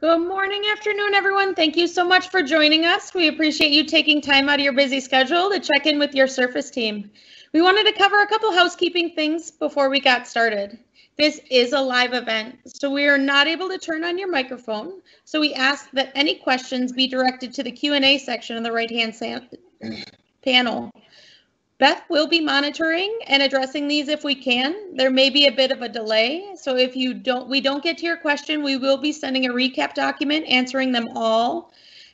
Good morning, afternoon, everyone. Thank you so much for joining us. We appreciate you taking time out of your busy schedule to check in with your Surface team. We wanted to cover a couple housekeeping things before we got started. This is a live event, so we are not able to turn on your microphone. So we ask that any questions be directed to the Q&A section on the right-hand panel. Beth will be monitoring and addressing these if we can. There may be a bit of a delay, so if you don't we don't get to your question, we will be sending a recap document answering them all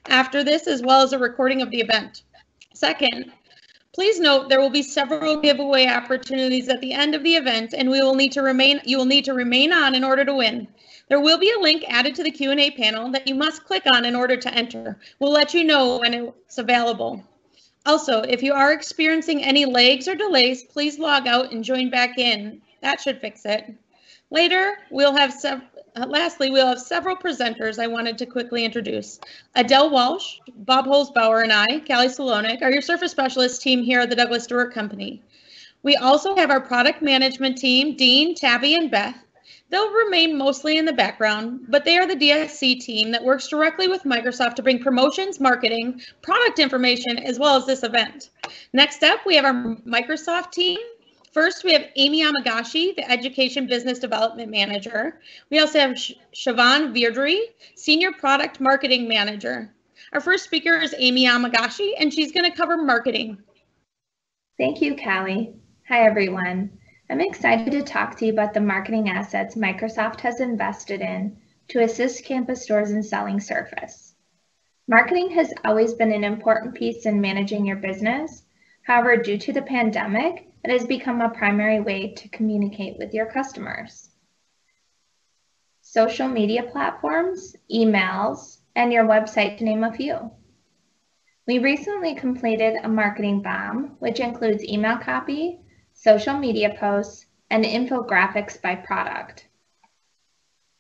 after this as well as a recording of the event. Second, please note there will be several giveaway opportunities at the end of the event and we will need to remain you will need to remain on in order to win. There will be a link added to the Q&A panel that you must click on in order to enter. We'll let you know when it's available. Also, if you are experiencing any lags or delays, please log out and join back in. That should fix it. Later, we'll have sev uh, lastly, we'll have several presenters I wanted to quickly introduce. Adele Walsh, Bob Holzbauer, and I, Callie Salonik, are your surface specialist team here at the Douglas Stewart Company. We also have our product management team, Dean, Tabby, and Beth, They'll remain mostly in the background, but they are the DSC team that works directly with Microsoft to bring promotions, marketing, product information, as well as this event. Next up, we have our Microsoft team. First, we have Amy Amagashi, the Education Business Development Manager. We also have Siobhan Virdry, Senior Product Marketing Manager. Our first speaker is Amy Amagashi, and she's going to cover marketing. Thank you, Callie. Hi, everyone. I'm excited to talk to you about the marketing assets Microsoft has invested in to assist campus stores in selling Surface. Marketing has always been an important piece in managing your business. However, due to the pandemic, it has become a primary way to communicate with your customers. Social media platforms, emails, and your website to name a few. We recently completed a marketing BOM, which includes email copy, social media posts, and infographics by product.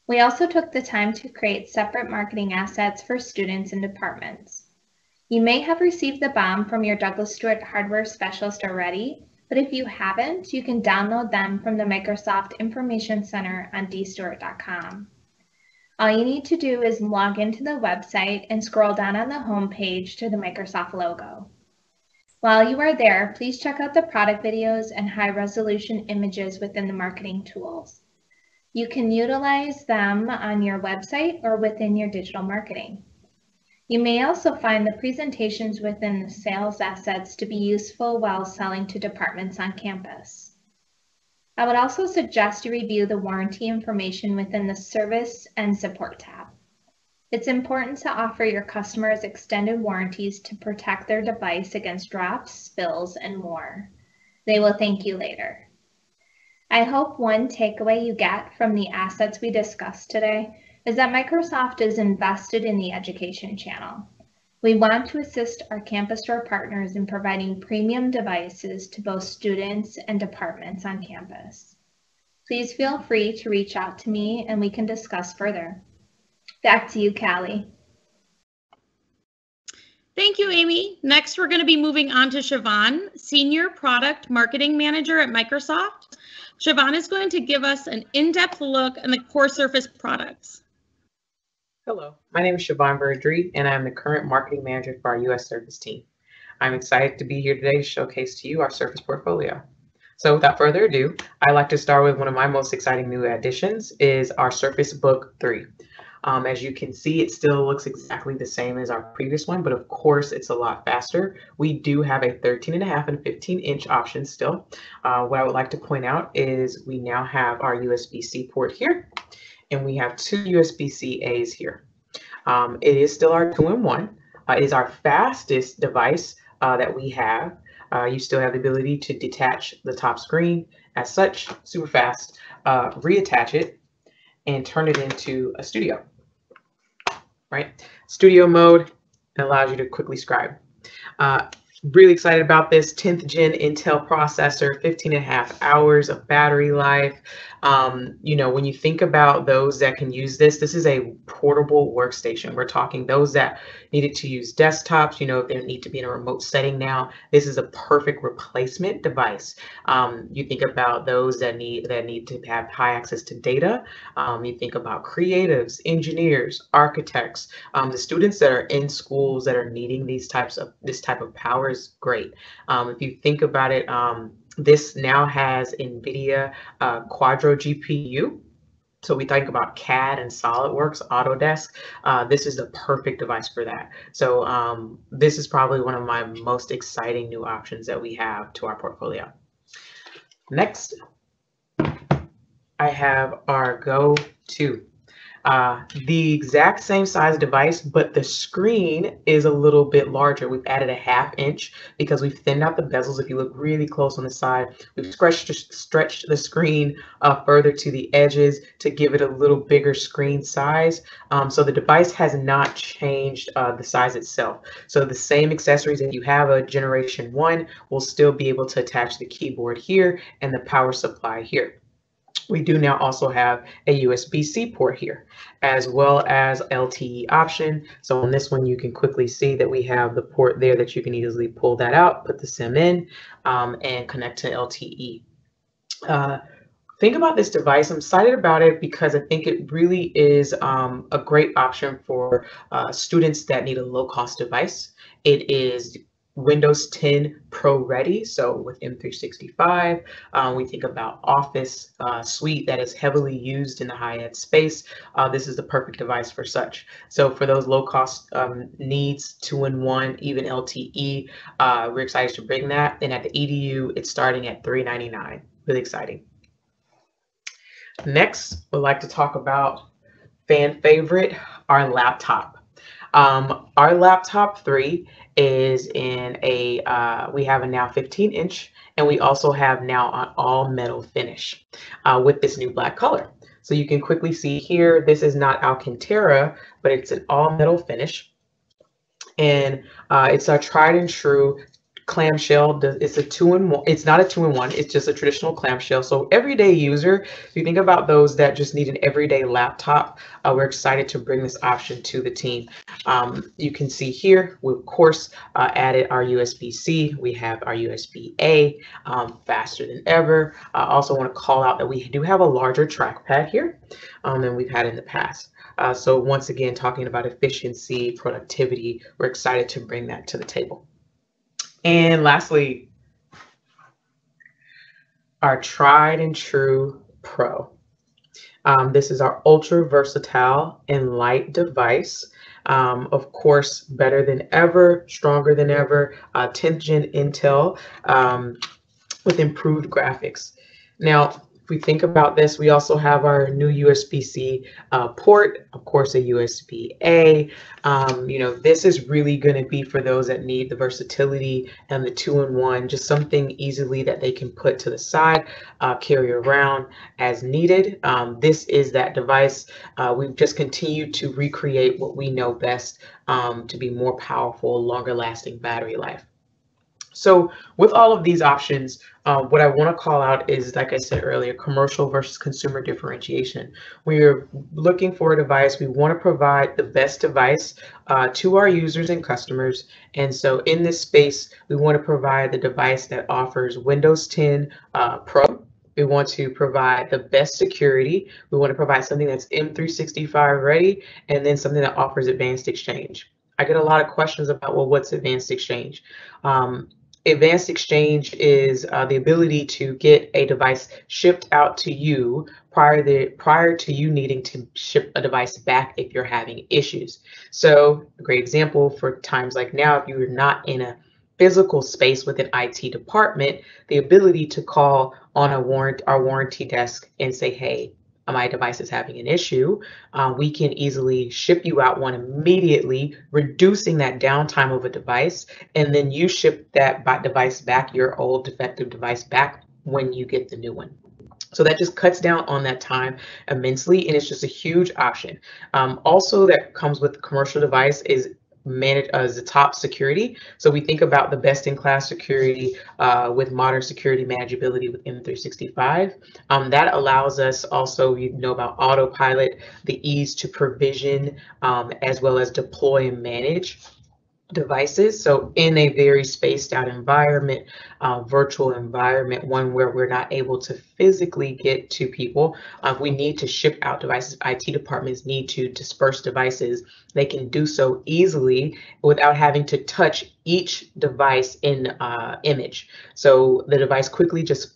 We also took the time to create separate marketing assets for students and departments. You may have received the BOM from your Douglas Stewart hardware specialist already, but if you haven't, you can download them from the Microsoft Information Center on dstewart.com. All you need to do is log into the website and scroll down on the home page to the Microsoft logo. While you are there, please check out the product videos and high resolution images within the marketing tools. You can utilize them on your website or within your digital marketing. You may also find the presentations within the sales assets to be useful while selling to departments on campus. I would also suggest you review the warranty information within the Service and Support tab. It's important to offer your customers extended warranties to protect their device against drops, spills, and more. They will thank you later. I hope one takeaway you get from the assets we discussed today is that Microsoft is invested in the education channel. We want to assist our campus store partners in providing premium devices to both students and departments on campus. Please feel free to reach out to me and we can discuss further. Back to you, Callie. Thank you, Amy. Next, we're going to be moving on to Siobhan, Senior Product Marketing Manager at Microsoft. Siobhan is going to give us an in-depth look at the core Surface products. Hello, my name is Siobhan Verdry, and I'm the current marketing manager for our U.S. Surface team. I'm excited to be here today to showcase to you our Surface portfolio. So without further ado, I'd like to start with one of my most exciting new additions is our Surface Book 3. Um, as you can see, it still looks exactly the same as our previous one, but of course it's a lot faster. We do have a 13 and a half and 15 inch option still. Uh, what I would like to point out is we now have our USB-C port here, and we have two USB-C A's here. Um, it is still our two-in-one. Uh, it is our fastest device uh, that we have. Uh, you still have the ability to detach the top screen as such, super fast, uh, reattach it, and turn it into a studio right? Studio mode allows you to quickly scribe. Uh, really excited about this 10th gen Intel processor, 15 and a half hours of battery life. Um, you know, when you think about those that can use this, this is a portable workstation. We're talking those that needed to use desktops, you know, if they need to be in a remote setting now, this is a perfect replacement device. Um, you think about those that need that need to have high access to data. Um, you think about creatives, engineers, architects, um, the students that are in schools that are needing these types of this type of power is great. Um, if you think about it, um, this now has NVIDIA uh, Quadro GPU. So we think about CAD and SolidWorks, Autodesk. Uh, this is the perfect device for that. So um, this is probably one of my most exciting new options that we have to our portfolio. Next, I have our Go 2 uh, the exact same size device, but the screen is a little bit larger. We've added a half inch because we've thinned out the bezels. If you look really close on the side, we've stretched, stretched the screen uh, further to the edges to give it a little bigger screen size. Um, so the device has not changed uh, the size itself. So the same accessories that you have a generation one will still be able to attach the keyboard here and the power supply here we do now also have a USB-C port here, as well as LTE option. So on this one, you can quickly see that we have the port there that you can easily pull that out, put the SIM in, um, and connect to LTE. Uh, think about this device. I'm excited about it because I think it really is um, a great option for uh, students that need a low-cost device. It is Windows 10 Pro ready. So with M365, um, we think about Office uh, suite that is heavily used in the high ed space. Uh, this is the perfect device for such. So for those low cost um, needs, two in one, even LTE, uh, we're excited to bring that. And at the EDU, it's starting at 399. Really exciting. Next, we'd like to talk about fan favorite, our laptop. Um, our laptop 3 is in a, uh, we have a now 15 inch, and we also have now an all metal finish uh, with this new black color. So you can quickly see here, this is not Alcantara, but it's an all metal finish. And uh, it's a tried and true clamshell. It's a two in one. It's not a two in one. It's just a traditional clamshell. So everyday user, if you think about those that just need an everyday laptop, uh, we're excited to bring this option to the team. Um, you can see here, we of course uh, added our USB-C. We have our USB-A, um, faster than ever. I also want to call out that we do have a larger trackpad here um, than we've had in the past. Uh, so once again, talking about efficiency, productivity, we're excited to bring that to the table. And lastly, our tried and true Pro. Um, this is our ultra versatile and light device. Um, of course, better than ever, stronger than ever, uh, 10th gen Intel um, with improved graphics. Now, if we think about this, we also have our new USB-C uh, port, of course, a USB-A. Um, you know, this is really going to be for those that need the versatility and the two-in-one, just something easily that they can put to the side, uh, carry around as needed. Um, this is that device. Uh, we've just continued to recreate what we know best um, to be more powerful, longer lasting battery life. So with all of these options, uh, what I want to call out is, like I said earlier, commercial versus consumer differentiation. When we're looking for a device. We want to provide the best device uh, to our users and customers. And so in this space, we want to provide the device that offers Windows 10 uh, Pro. We want to provide the best security. We want to provide something that's M365 ready, and then something that offers advanced exchange. I get a lot of questions about, well, what's advanced exchange? Um, Advanced exchange is uh, the ability to get a device shipped out to you prior to, prior to you needing to ship a device back if you're having issues. So a great example for times like now, if you're not in a physical space with an IT department, the ability to call on a warrant our warranty desk and say, hey, my device is having an issue, uh, we can easily ship you out one immediately, reducing that downtime of a device, and then you ship that device back, your old defective device back when you get the new one. So that just cuts down on that time immensely, and it's just a huge option. Um, also, that comes with commercial device is manage uh, as the top security. So we think about the best in class security uh, with modern security manageability with M365. Um, that allows us also, you know about autopilot, the ease to provision um, as well as deploy and manage devices. So in a very spaced out environment, uh, virtual environment, one where we're not able to physically get to people, uh, we need to ship out devices. IT departments need to disperse devices. They can do so easily without having to touch each device in uh, image. So the device quickly just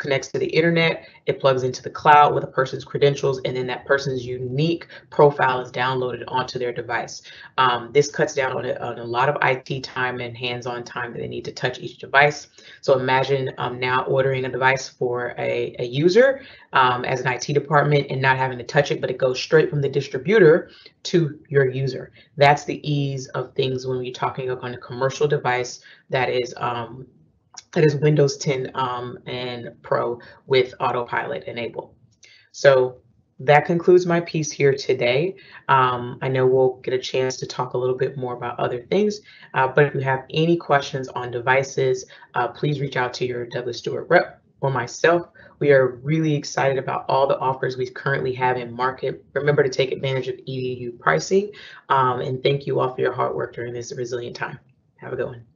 connects to the internet, it plugs into the cloud with a person's credentials, and then that person's unique profile is downloaded onto their device. Um, this cuts down on a, on a, lot of IT time and hands-on time that they need to touch each device. So imagine um, now ordering a device for a, a user um, as an IT department and not having to touch it, but it goes straight from the distributor to your user. That's the ease of things when you're talking on a commercial device that is that is Windows 10 um, and Pro with autopilot enabled. So that concludes my piece here today. Um, I know we'll get a chance to talk a little bit more about other things, uh, but if you have any questions on devices, uh, please reach out to your Douglas Stewart rep or myself. We are really excited about all the offers we currently have in market. Remember to take advantage of EDU pricing, um, and thank you all for your hard work during this resilient time. Have a good one.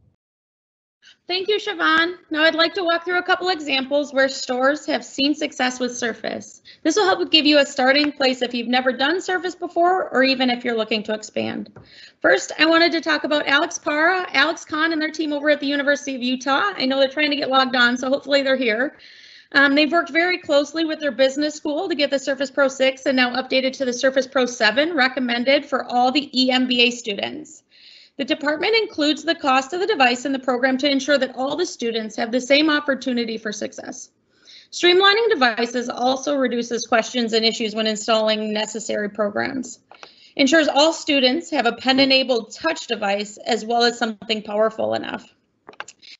Thank you, Siobhan. Now I'd like to walk through a couple examples where stores have seen success with Surface. This will help give you a starting place if you've never done Surface before, or even if you're looking to expand. First, I wanted to talk about Alex Para, Alex Kahn, and their team over at the University of Utah. I know they're trying to get logged on, so hopefully they're here. Um, they've worked very closely with their business school to get the Surface Pro 6 and now updated to the Surface Pro 7 recommended for all the EMBA students. The department includes the cost of the device in the program to ensure that all the students have the same opportunity for success. Streamlining devices also reduces questions and issues when installing necessary programs. Ensures all students have a pen-enabled touch device as well as something powerful enough.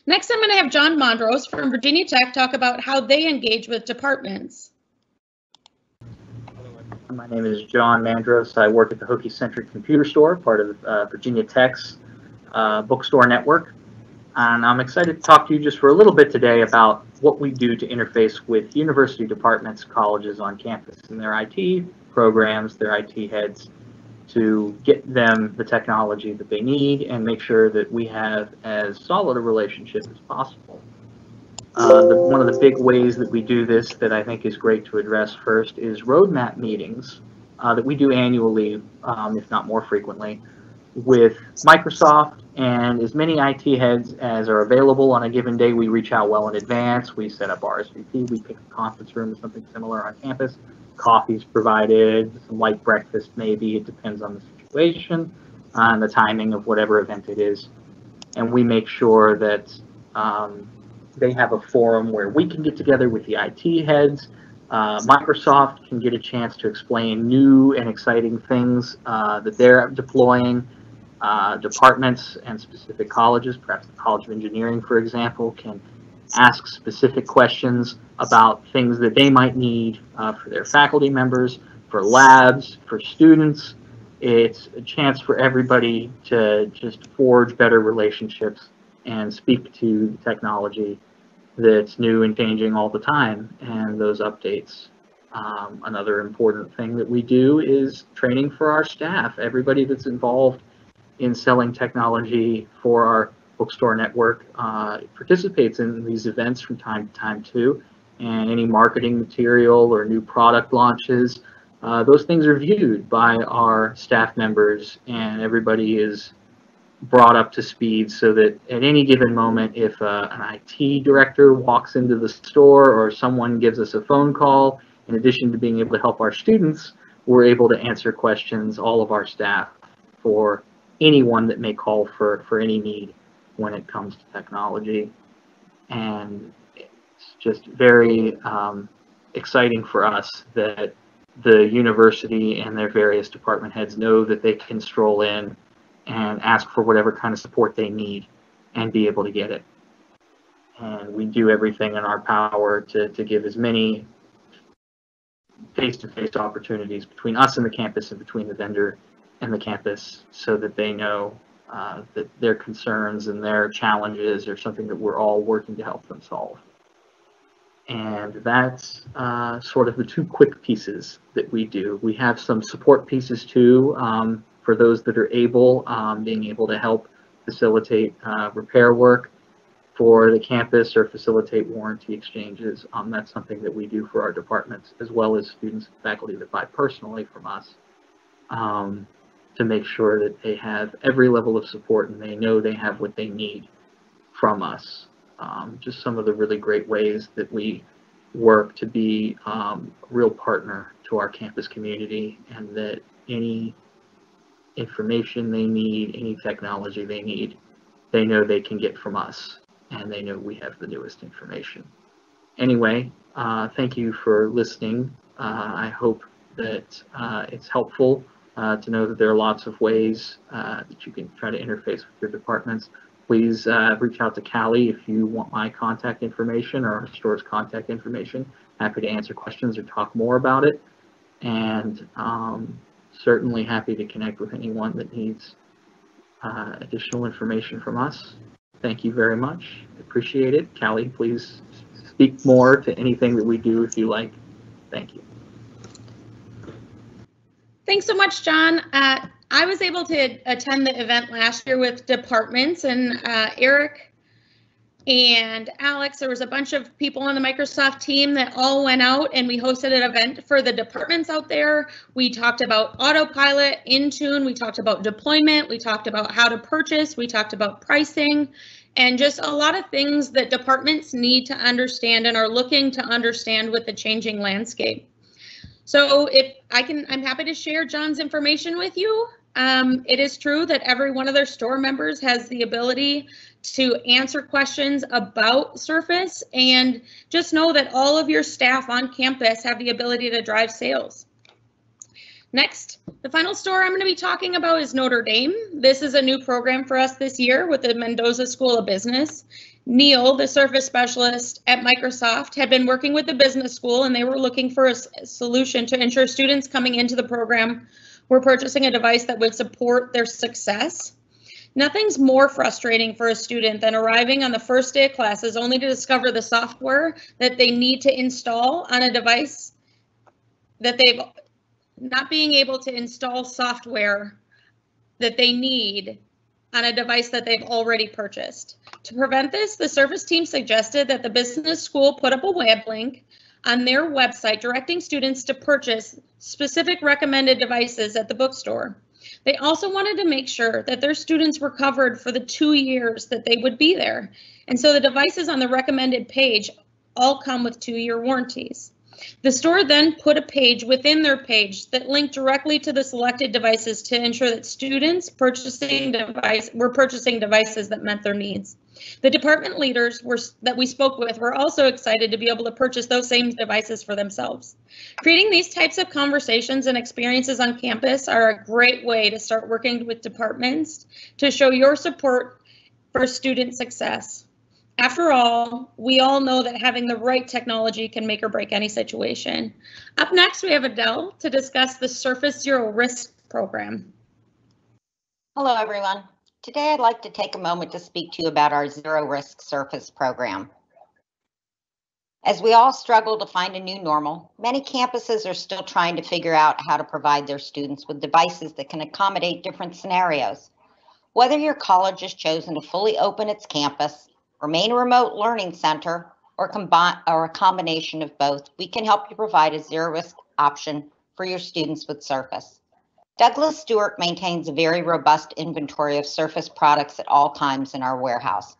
Next, I'm going to have John Mondros from Virginia Tech talk about how they engage with departments. My name is John Mandros. I work at the Hokie Centric Computer Store, part of uh, Virginia Tech's uh, bookstore network. And I'm excited to talk to you just for a little bit today about what we do to interface with university departments, colleges on campus, and their IT programs, their IT heads, to get them the technology that they need and make sure that we have as solid a relationship as possible. Uh, the, one of the big ways that we do this that I think is great to address first is roadmap meetings uh, that we do annually, um, if not more frequently, with Microsoft and as many IT heads as are available on a given day. We reach out well in advance. We set up RSVP. We pick a conference room or something similar on campus. Coffee's provided, some light breakfast maybe. It depends on the situation uh, and the timing of whatever event it is. And we make sure that um, they have a forum where we can get together with the IT heads. Uh, Microsoft can get a chance to explain new and exciting things uh, that they're deploying. Uh, departments and specific colleges, perhaps the College of Engineering, for example, can ask specific questions about things that they might need uh, for their faculty members, for labs, for students. It's a chance for everybody to just forge better relationships and speak to technology that's new and changing all the time and those updates. Um, another important thing that we do is training for our staff. Everybody that's involved in selling technology for our bookstore network uh, participates in these events from time to time too. And any marketing material or new product launches, uh, those things are viewed by our staff members and everybody is brought up to speed so that at any given moment, if uh, an IT director walks into the store or someone gives us a phone call, in addition to being able to help our students, we're able to answer questions, all of our staff, for anyone that may call for, for any need when it comes to technology. And it's just very um, exciting for us that the university and their various department heads know that they can stroll in and ask for whatever kind of support they need and be able to get it. And we do everything in our power to, to give as many face-to-face -face opportunities between us and the campus and between the vendor and the campus so that they know uh, that their concerns and their challenges are something that we're all working to help them solve. And that's uh, sort of the two quick pieces that we do. We have some support pieces too um, for those that are able, um, being able to help facilitate uh, repair work for the campus or facilitate warranty exchanges. Um, that's something that we do for our departments as well as students and faculty that buy personally from us um, to make sure that they have every level of support and they know they have what they need from us. Um, just some of the really great ways that we work to be um, a real partner to our campus community and that any information they need, any technology they need, they know they can get from us and they know we have the newest information. Anyway, uh, thank you for listening. Uh, I hope that uh, it's helpful uh, to know that there are lots of ways uh, that you can try to interface with your departments. Please uh, reach out to Callie if you want my contact information or our store's contact information. Happy to answer questions or talk more about it. And um, certainly happy to connect with anyone that needs additional information from us. Thank you very much. Appreciate it. Callie, please speak more to anything that we do if you like. Thank you. Thanks so much, John. Uh, I was able to attend the event last year with departments and uh, Eric and Alex, there was a bunch of people on the Microsoft team that all went out and we hosted an event for the departments out there. We talked about autopilot, Intune, we talked about deployment, we talked about how to purchase, we talked about pricing, and just a lot of things that departments need to understand and are looking to understand with the changing landscape. So if I can, I'm happy to share John's information with you. Um, it is true that every one of their store members has the ability to answer questions about Surface and just know that all of your staff on campus have the ability to drive sales. Next, the final store I'm going to be talking about is Notre Dame. This is a new program for us this year with the Mendoza School of Business. Neil, the Surface specialist at Microsoft, had been working with the business school and they were looking for a solution to ensure students coming into the program were purchasing a device that would support their success. Nothing's more frustrating for a student than arriving on the first day of classes only to discover the software that they need to install on a device that they've not being able to install software that they need on a device that they've already purchased. To prevent this, the service team suggested that the business school put up a web link on their website directing students to purchase specific recommended devices at the bookstore. They also wanted to make sure that their students were covered for the two years that they would be there. And so the devices on the recommended page all come with two year warranties. The store then put a page within their page that linked directly to the selected devices to ensure that students purchasing device were purchasing devices that met their needs. The department leaders were, that we spoke with were also excited to be able to purchase those same devices for themselves. Creating these types of conversations and experiences on campus are a great way to start working with departments to show your support for student success. After all, we all know that having the right technology can make or break any situation. Up next, we have Adele to discuss the Surface Zero Risk program. Hello, everyone. Today, I'd like to take a moment to speak to you about our Zero Risk Surface program. As we all struggle to find a new normal, many campuses are still trying to figure out how to provide their students with devices that can accommodate different scenarios. Whether your college has chosen to fully open its campus remain a remote learning center, or, combine, or a combination of both, we can help you provide a zero risk option for your students with Surface. Douglas Stewart maintains a very robust inventory of Surface products at all times in our warehouse.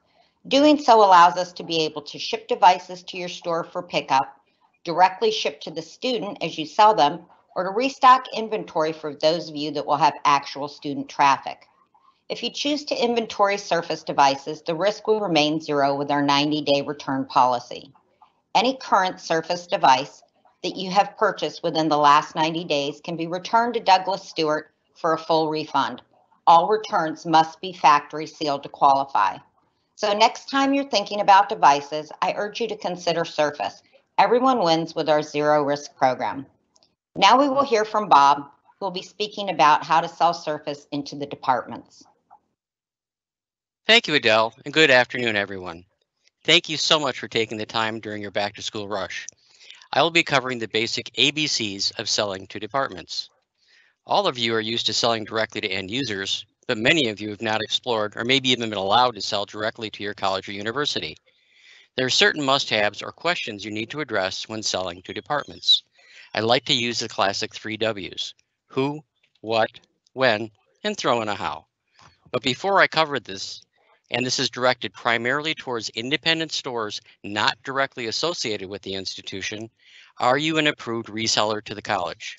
Doing so allows us to be able to ship devices to your store for pickup, directly ship to the student as you sell them, or to restock inventory for those of you that will have actual student traffic. If you choose to inventory Surface devices, the risk will remain zero with our 90-day return policy. Any current Surface device that you have purchased within the last 90 days can be returned to Douglas Stewart for a full refund. All returns must be factory sealed to qualify. So next time you're thinking about devices, I urge you to consider Surface. Everyone wins with our zero risk program. Now we will hear from Bob, who will be speaking about how to sell Surface into the departments. Thank you, Adele, and good afternoon, everyone. Thank you so much for taking the time during your back to school rush. I will be covering the basic ABCs of selling to departments. All of you are used to selling directly to end users, but many of you have not explored or maybe even been allowed to sell directly to your college or university. There are certain must-haves or questions you need to address when selling to departments. I like to use the classic three W's, who, what, when, and throw in a how. But before I cover this, and this is directed primarily towards independent stores not directly associated with the institution, are you an approved reseller to the college?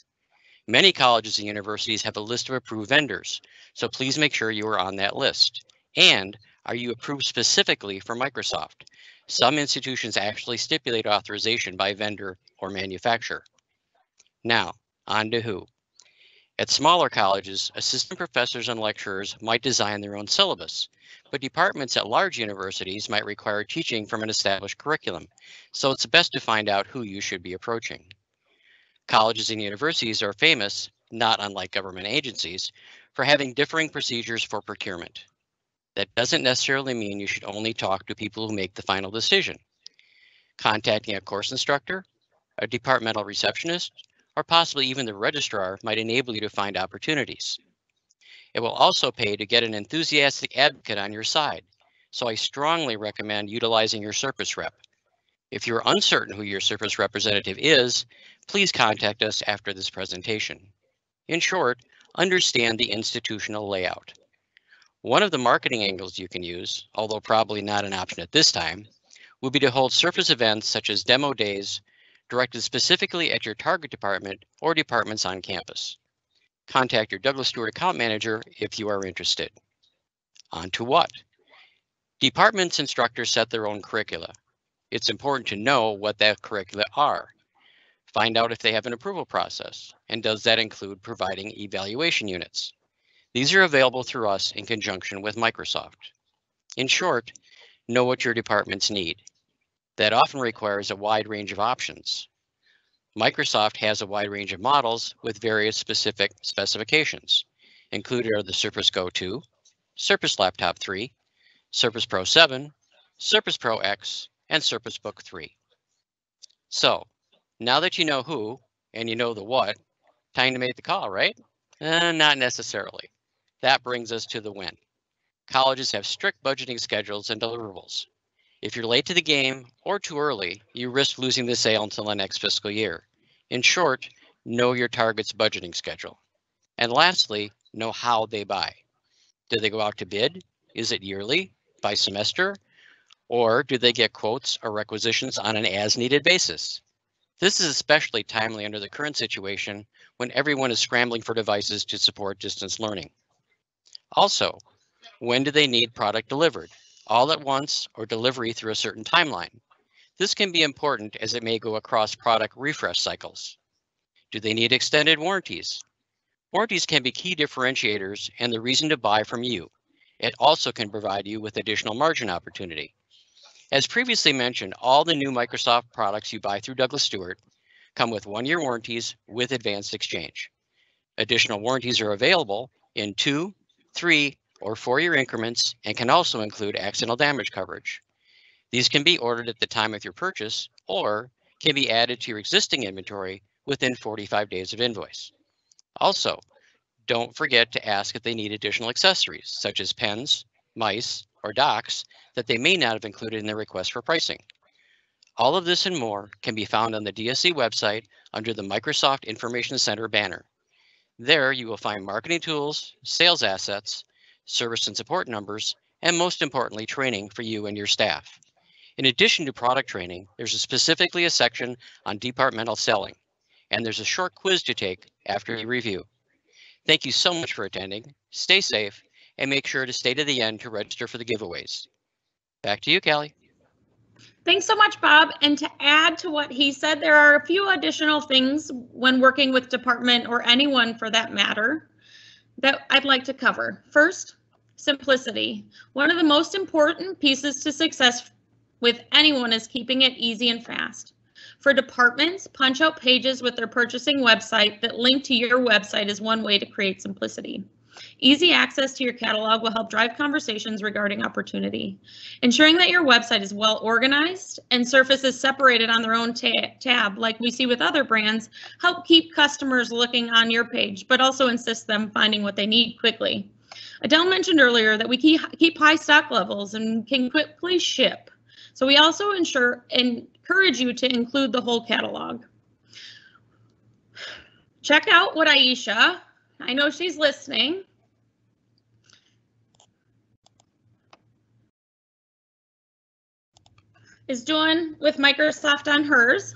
Many colleges and universities have a list of approved vendors, so please make sure you are on that list. And are you approved specifically for Microsoft? Some institutions actually stipulate authorization by vendor or manufacturer. Now, on to who. At smaller colleges, assistant professors and lecturers might design their own syllabus, but departments at large universities might require teaching from an established curriculum, so it's best to find out who you should be approaching. Colleges and universities are famous, not unlike government agencies, for having differing procedures for procurement. That doesn't necessarily mean you should only talk to people who make the final decision. Contacting a course instructor, a departmental receptionist, or possibly even the registrar might enable you to find opportunities. It will also pay to get an enthusiastic advocate on your side, so I strongly recommend utilizing your Surface rep. If you're uncertain who your Surface representative is, please contact us after this presentation. In short, understand the institutional layout. One of the marketing angles you can use, although probably not an option at this time, would be to hold Surface events such as demo days directed specifically at your target department or departments on campus. Contact your Douglas Stewart account manager if you are interested. On to what? Departments instructors set their own curricula. It's important to know what that curricula are. Find out if they have an approval process, and does that include providing evaluation units? These are available through us in conjunction with Microsoft. In short, know what your departments need. That often requires a wide range of options. Microsoft has a wide range of models with various specific specifications. Included are the Surface Go 2, Surface Laptop 3, Surface Pro 7, Surface Pro X, and Surface Book 3. So, now that you know who and you know the what, time to make the call, right? Uh, not necessarily. That brings us to the when. Colleges have strict budgeting schedules and deliverables. If you're late to the game or too early, you risk losing the sale until the next fiscal year. In short, know your target's budgeting schedule. And lastly, know how they buy. Do they go out to bid? Is it yearly, by semester? Or do they get quotes or requisitions on an as needed basis? This is especially timely under the current situation when everyone is scrambling for devices to support distance learning. Also, when do they need product delivered? All at once or delivery through a certain timeline? This can be important as it may go across product refresh cycles. Do they need extended warranties? Warranties can be key differentiators and the reason to buy from you. It also can provide you with additional margin opportunity. As previously mentioned, all the new Microsoft products you buy through Douglas Stewart come with one-year warranties with advanced exchange. Additional warranties are available in two, three, or four-year increments and can also include accidental damage coverage. These can be ordered at the time of your purchase or can be added to your existing inventory within 45 days of invoice. Also, don't forget to ask if they need additional accessories such as pens, mice, or docks that they may not have included in their request for pricing. All of this and more can be found on the DSC website under the Microsoft Information Center banner. There you will find marketing tools, sales assets, service and support numbers, and most importantly, training for you and your staff. In addition to product training, there's a specifically a section on departmental selling, and there's a short quiz to take after you review. Thank you so much for attending. Stay safe and make sure to stay to the end to register for the giveaways. Back to you, Callie. Thanks so much, Bob. And to add to what he said, there are a few additional things when working with department or anyone for that matter that I'd like to cover. First, simplicity. One of the most important pieces to success with anyone is keeping it easy and fast. For departments, punch out pages with their purchasing website that link to your website is one way to create simplicity. Easy access to your catalog will help drive conversations regarding opportunity. Ensuring that your website is well organized and surfaces separated on their own ta tab, like we see with other brands, help keep customers looking on your page, but also insist them finding what they need quickly. Adele mentioned earlier that we keep, high stock levels and can quickly ship. So we also ensure encourage you to include the whole catalog. Check out what Aisha, I know she's listening. Is doing with Microsoft on hers.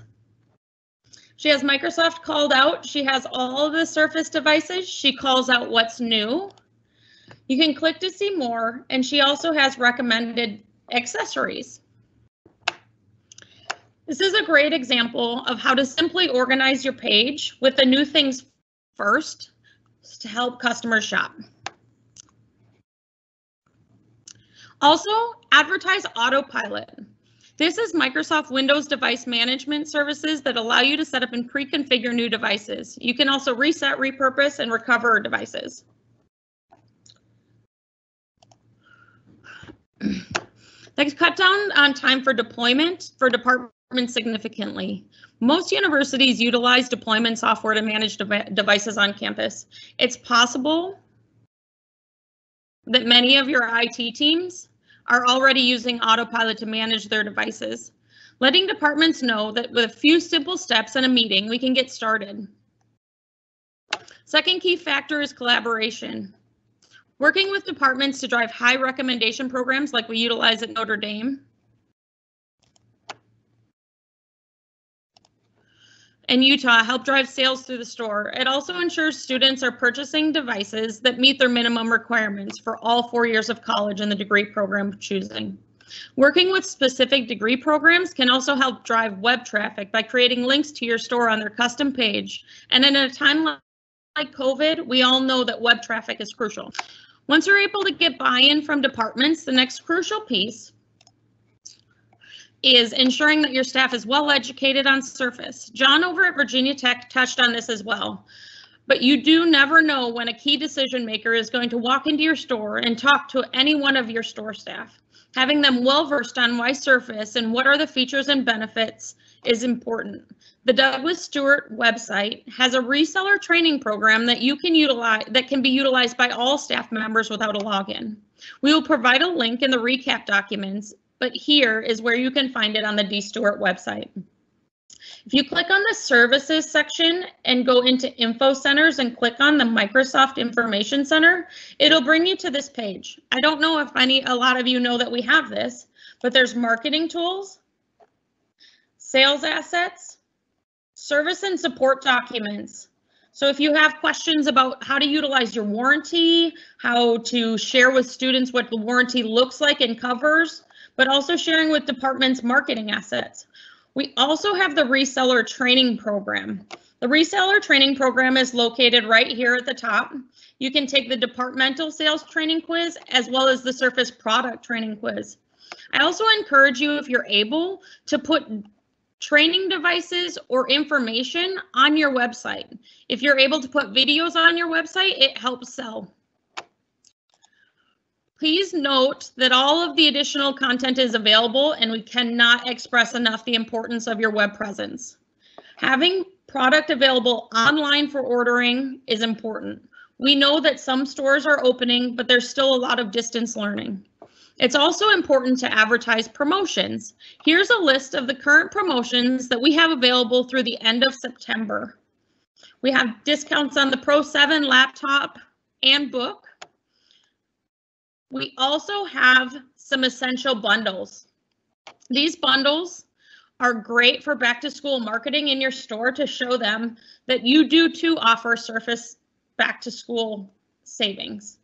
She has Microsoft called out. She has all the Surface devices. She calls out what's new. You can click to see more, and she also has recommended accessories. This is a great example of how to simply organize your page with the new things first to help customers shop. Also, advertise autopilot. This is Microsoft Windows device management services that allow you to set up and pre-configure new devices. You can also reset, repurpose, and recover devices. They cut down on time for deployment for department significantly. Most universities utilize deployment software to manage de devices on campus. It's possible that many of your IT teams are already using autopilot to manage their devices. Letting departments know that with a few simple steps and a meeting, we can get started. Second key factor is collaboration. Working with departments to drive high recommendation programs like we utilize at Notre Dame in Utah help drive sales through the store. It also ensures students are purchasing devices that meet their minimum requirements for all four years of college and the degree program choosing. Working with specific degree programs can also help drive web traffic by creating links to your store on their custom page. And in a time like COVID, we all know that web traffic is crucial. Once you're able to get buy-in from departments, the next crucial piece is ensuring that your staff is well educated on Surface. John over at Virginia Tech touched on this as well. But you do never know when a key decision maker is going to walk into your store and talk to any one of your store staff. Having them well versed on why Surface and what are the features and benefits is important. The Douglas Stewart website has a reseller training program that you can utilize that can be utilized by all staff members without a login. We will provide a link in the recap documents but here is where you can find it on the D Stewart website. If you click on the services section and go into info centers and click on the Microsoft Information Center, it'll bring you to this page. I don't know if any a lot of you know that we have this, but there's marketing tools, sales assets, service and support documents. So if you have questions about how to utilize your warranty, how to share with students what the warranty looks like and covers, but also sharing with departments marketing assets. We also have the reseller training program. The reseller training program is located right here at the top. You can take the departmental sales training quiz as well as the surface product training quiz. I also encourage you, if you're able, to put training devices or information on your website. If you're able to put videos on your website, it helps sell. Please note that all of the additional content is available and we cannot express enough the importance of your web presence. Having product available online for ordering is important. We know that some stores are opening, but there's still a lot of distance learning. It's also important to advertise promotions. Here's a list of the current promotions that we have available through the end of September. We have discounts on the Pro 7 laptop and book. We also have some essential bundles. These bundles are great for back to school marketing in your store to show them that you do too offer Surface back to school savings.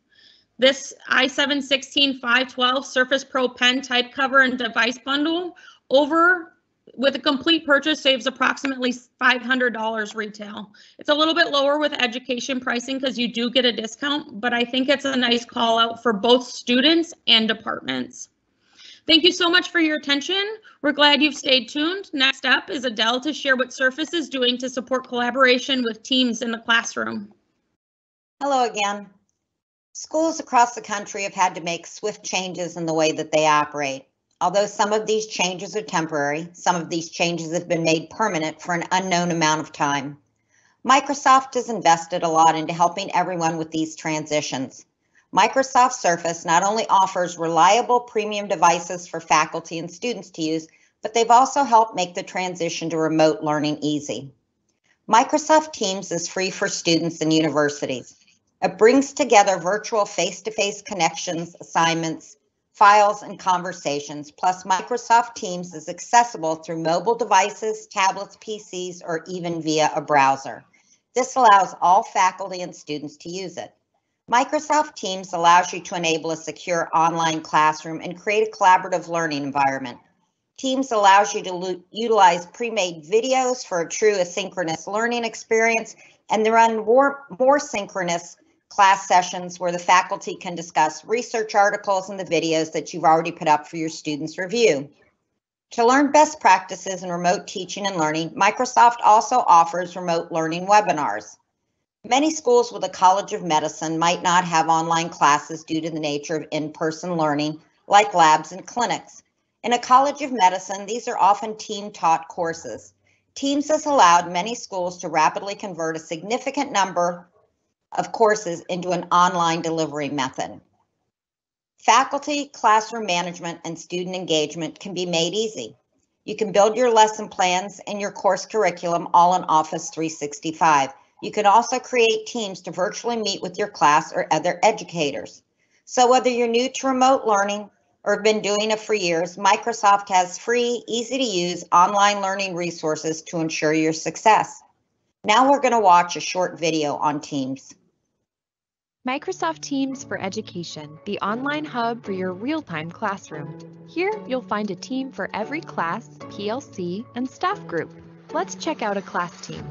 This i7 512 Surface Pro pen type cover and device bundle over with a complete purchase saves approximately $500 retail. It's a little bit lower with education pricing because you do get a discount, but I think it's a nice call out for both students and departments. Thank you so much for your attention. We're glad you've stayed tuned. Next up is Adele to share what Surface is doing to support collaboration with teams in the classroom. Hello again. Schools across the country have had to make swift changes in the way that they operate. Although some of these changes are temporary, some of these changes have been made permanent for an unknown amount of time. Microsoft has invested a lot into helping everyone with these transitions. Microsoft Surface not only offers reliable premium devices for faculty and students to use, but they've also helped make the transition to remote learning easy. Microsoft Teams is free for students and universities. It brings together virtual face-to-face connections, assignments, files, and conversations, plus Microsoft Teams is accessible through mobile devices, tablets, PCs, or even via a browser. This allows all faculty and students to use it. Microsoft Teams allows you to enable a secure online classroom and create a collaborative learning environment. Teams allows you to utilize pre-made videos for a true asynchronous learning experience and they run more, more synchronous class sessions where the faculty can discuss research articles and the videos that you've already put up for your students' review. To learn best practices in remote teaching and learning, Microsoft also offers remote learning webinars. Many schools with a College of Medicine might not have online classes due to the nature of in-person learning, like labs and clinics. In a College of Medicine, these are often team-taught courses. Teams has allowed many schools to rapidly convert a significant number of courses into an online delivery method. Faculty, classroom management, and student engagement can be made easy. You can build your lesson plans and your course curriculum all in Office 365. You can also create teams to virtually meet with your class or other educators. So whether you're new to remote learning or have been doing it for years, Microsoft has free, easy to use online learning resources to ensure your success. Now we're going to watch a short video on Teams. Microsoft Teams for Education, the online hub for your real-time classroom. Here, you'll find a team for every class, PLC, and staff group. Let's check out a class team.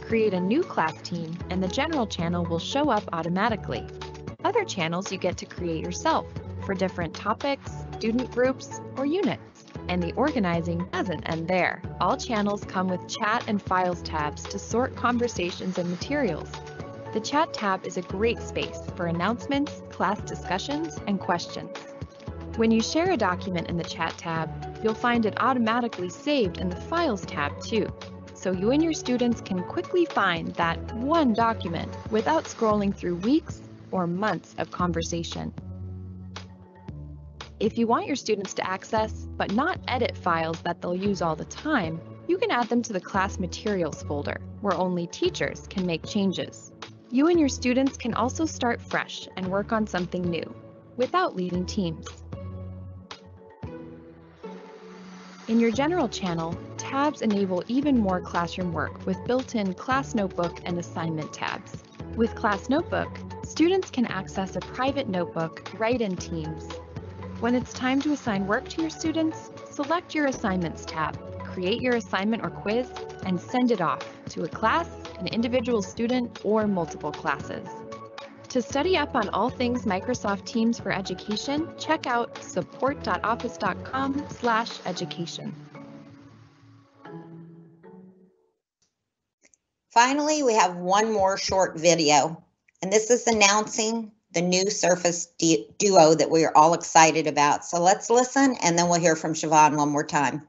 Create a new class team, and the general channel will show up automatically. Other channels you get to create yourself for different topics, student groups, or units. And the organizing doesn't end there. All channels come with chat and files tabs to sort conversations and materials. The chat tab is a great space for announcements, class discussions, and questions. When you share a document in the chat tab, you'll find it automatically saved in the Files tab too, so you and your students can quickly find that one document without scrolling through weeks or months of conversation. If you want your students to access, but not edit files that they'll use all the time, you can add them to the class materials folder, where only teachers can make changes. You and your students can also start fresh and work on something new, without leading teams. In your general channel, tabs enable even more classroom work with built-in Class Notebook and Assignment tabs. With Class Notebook, students can access a private notebook right in Teams when it's time to assign work to your students, select your Assignments tab, create your assignment or quiz, and send it off to a class, an individual student, or multiple classes. To study up on all things Microsoft Teams for Education, check out support.office.com/education. Finally, we have one more short video, and this is announcing the new Surface Duo that we are all excited about. So let's listen and then we'll hear from Siobhan one more time.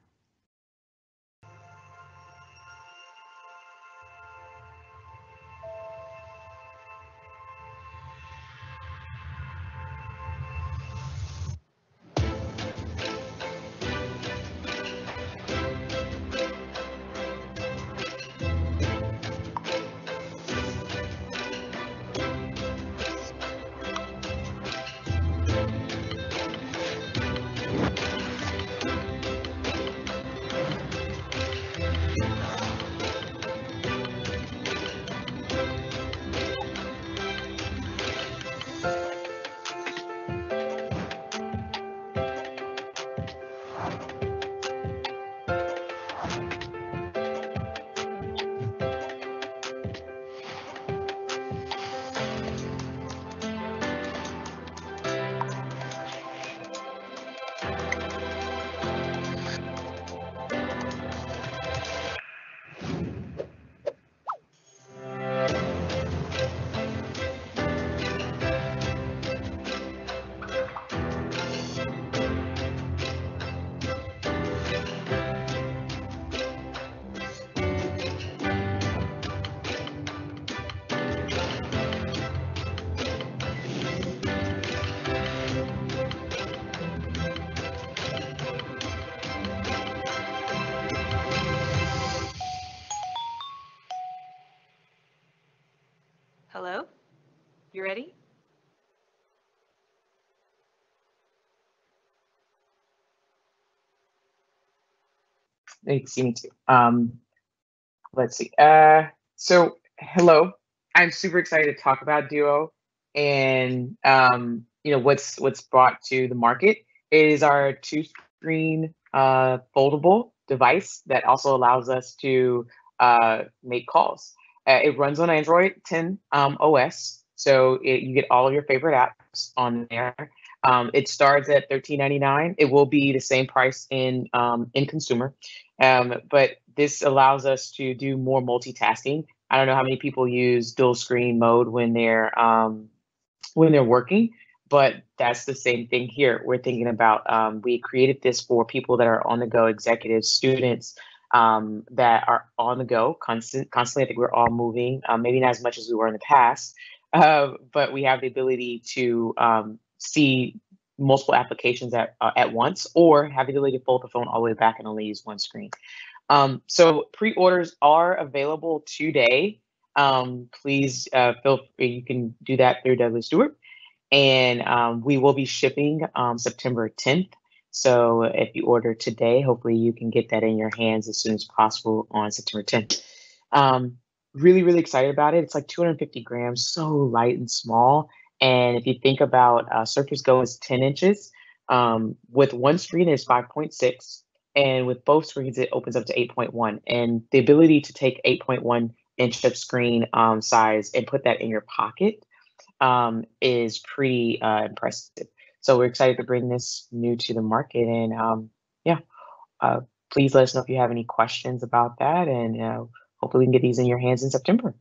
Thanks, you too. Um, let's see. Uh, so hello, I'm super excited to talk about Duo and um, you know what's what's brought to the market. It is our two-screen uh, foldable device that also allows us to uh, make calls. Uh, it runs on Android 10 um, OS, so it, you get all of your favorite apps on there. Um, it starts at $13.99. It will be the same price in um, in consumer, um, but this allows us to do more multitasking. I don't know how many people use dual screen mode when they're um, when they're working, but that's the same thing here. We're thinking about um, we created this for people that are on the go, executives, students um, that are on the go constant, constantly. I think we're all moving, um, maybe not as much as we were in the past, uh, but we have the ability to um, see multiple applications at uh, at once, or have the to fold the phone all the way back and only use one screen. Um, so pre-orders are available today. Um, please uh, feel free, you can do that through Douglas Stewart. And um, we will be shipping um, September 10th. So if you order today, hopefully you can get that in your hands as soon as possible on September 10th. Um, really, really excited about it. It's like 250 grams, so light and small. And if you think about uh, Surface Go is 10 inches, um, with one screen is 5.6, and with both screens it opens up to 8.1. And the ability to take 8.1 inch of screen um, size and put that in your pocket um, is pretty uh, impressive. So we're excited to bring this new to the market, and um, yeah, uh, please let us know if you have any questions about that, and uh, hopefully we can get these in your hands in September.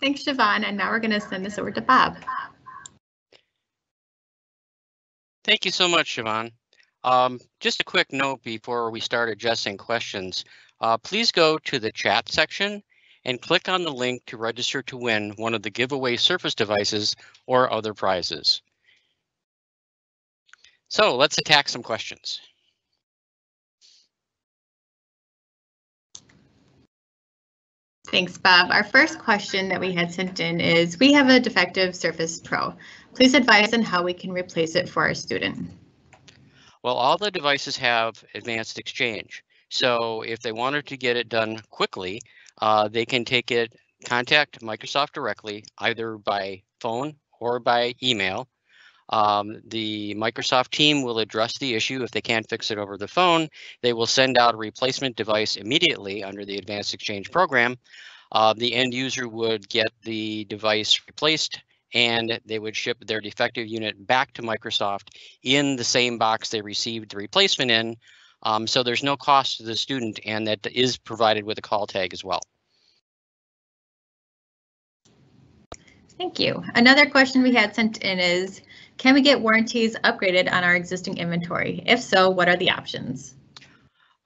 Thanks, Siobhan. And now we're going to send this over to Bob. Thank you so much, Siobhan. Um, just a quick note before we start addressing questions. Uh, please go to the chat section and click on the link to register to win one of the giveaway Surface devices or other prizes. So let's attack some questions. Thanks, Bob. Our first question that we had sent in is, we have a defective Surface Pro. Please advise on how we can replace it for our student. Well, all the devices have advanced exchange. So if they wanted to get it done quickly, uh, they can take it, contact Microsoft directly, either by phone or by email. Um, the Microsoft team will address the issue. If they can't fix it over the phone, they will send out a replacement device immediately under the Advanced Exchange program. Uh, the end user would get the device replaced and they would ship their defective unit back to Microsoft in the same box they received the replacement in. Um, so there's no cost to the student and that is provided with a call tag as well. Thank you. Another question we had sent in is, can we get warranties upgraded on our existing inventory? If so, what are the options?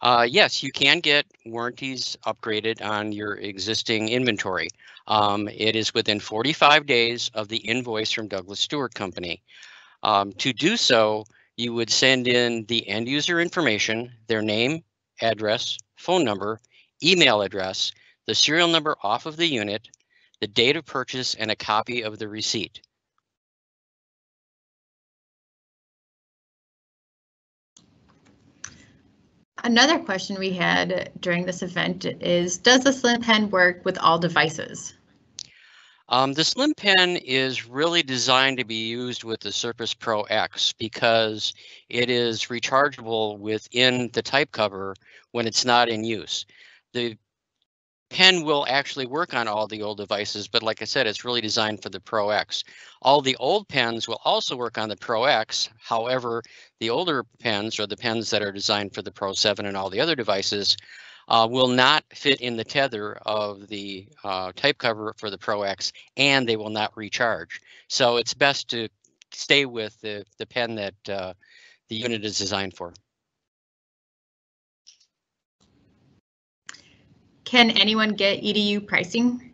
Uh, yes, you can get warranties upgraded on your existing inventory. Um, it is within 45 days of the invoice from Douglas Stewart Company. Um, to do so, you would send in the end user information, their name, address, phone number, email address, the serial number off of the unit, the date of purchase, and a copy of the receipt. Another question we had during this event is, does the Slim Pen work with all devices? Um, the Slim Pen is really designed to be used with the Surface Pro X because it is rechargeable within the type cover when it's not in use. The pen will actually work on all the old devices, but like I said, it's really designed for the Pro X. All the old pens will also work on the Pro X. However, the older pens or the pens that are designed for the Pro 7 and all the other devices uh, will not fit in the tether of the uh, type cover for the Pro X and they will not recharge. So it's best to stay with the, the pen that uh, the unit is designed for. Can anyone get EDU pricing?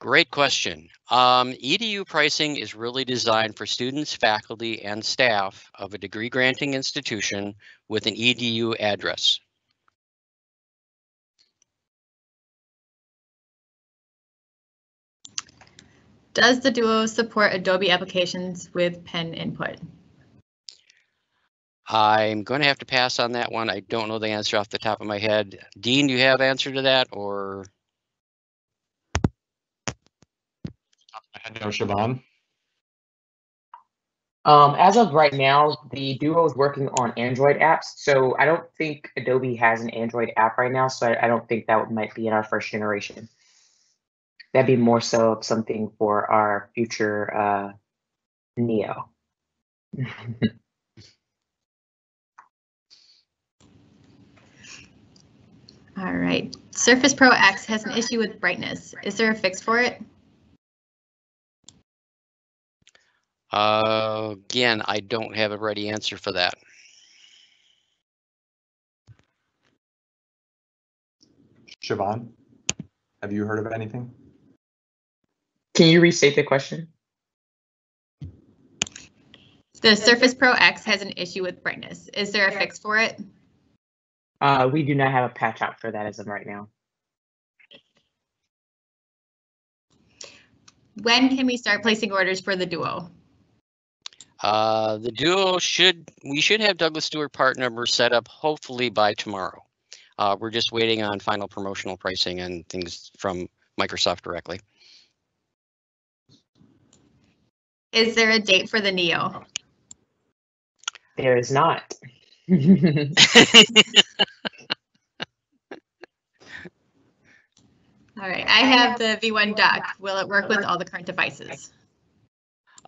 Great question. Um, EDU pricing is really designed for students, faculty, and staff of a degree granting institution with an EDU address. Does the Duo support Adobe applications with pen input? I'm going to have to pass on that one. I don't know the answer off the top of my head. Dean, do you have answer to that or? I had no Siobhan. Um, as of right now, the Duo is working on Android apps, so I don't think Adobe has an Android app right now, so I, I don't think that might be in our first generation. That'd be more so something for our future uh, Neo. All right. Surface Pro X has an issue with brightness. Is there a fix for it? Uh, again, I don't have a ready answer for that. Siobhan, have you heard of anything? Can you restate the question? The Surface Pro X has an issue with brightness. Is there a fix for it? Uh, we do not have a patch out for that as of right now. When can we start placing orders for the Duo? Uh, the duo should, we should have Douglas Stewart part number set up hopefully by tomorrow. Uh, we're just waiting on final promotional pricing and things from Microsoft directly. Is there a date for the Neo? There is not. All right, I have the V1 dock. Will it work with all the current devices?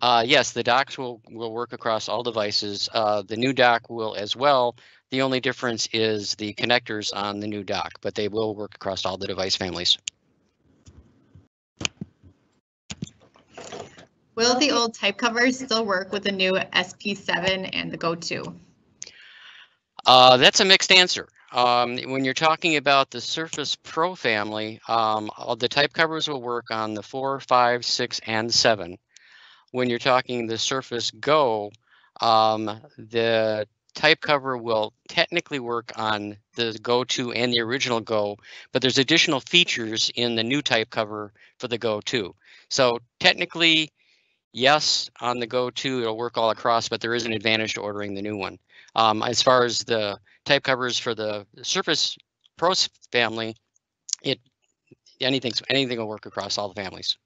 Uh, yes, the docks will, will work across all devices. Uh, the new dock will as well. The only difference is the connectors on the new dock, but they will work across all the device families. Will the old type covers still work with the new SP7 and the Go 2? Uh, that's a mixed answer. Um, when you're talking about the Surface Pro family, um, the type covers will work on the 4, 5, 6, and 7. When you're talking the Surface Go, um, the type cover will technically work on the Go 2 and the original Go, but there's additional features in the new type cover for the Go 2. So technically, yes, on the Go 2, it'll work all across, but there is an advantage to ordering the new one. Um, as far as the type covers for the Surface Pro family, it anything anything will work across all the families.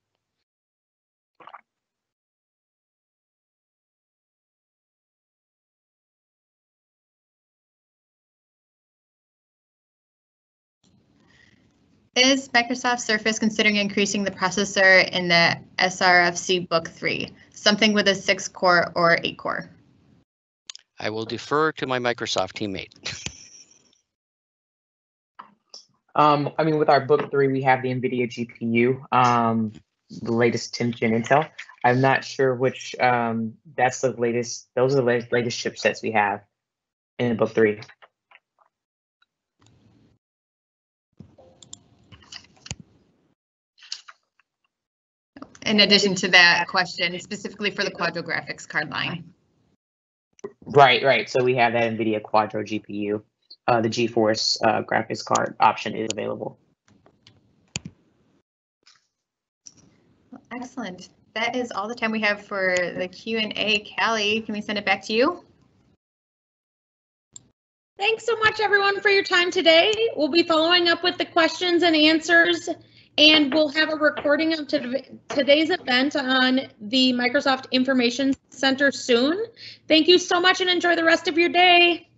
Is Microsoft Surface considering increasing the processor in the Surface Book 3, something with a 6 core or 8 core? I will defer to my Microsoft teammate. Um, I mean, with our book three, we have the NVIDIA GPU, um, the latest 10th gen Intel. I'm not sure which, um, that's the latest, those are the latest, latest chipsets we have in book three. In addition to that question, specifically for the Quadro graphics card line. Right, right. So we have that NVIDIA Quadro GPU. Uh, the GeForce uh, graphics card option is available. Excellent. That is all the time we have for the Q&A. Callie, can we send it back to you? Thanks so much, everyone, for your time today. We'll be following up with the questions and answers, and we'll have a recording of today's event on the Microsoft Information Center soon. Thank you so much and enjoy the rest of your day.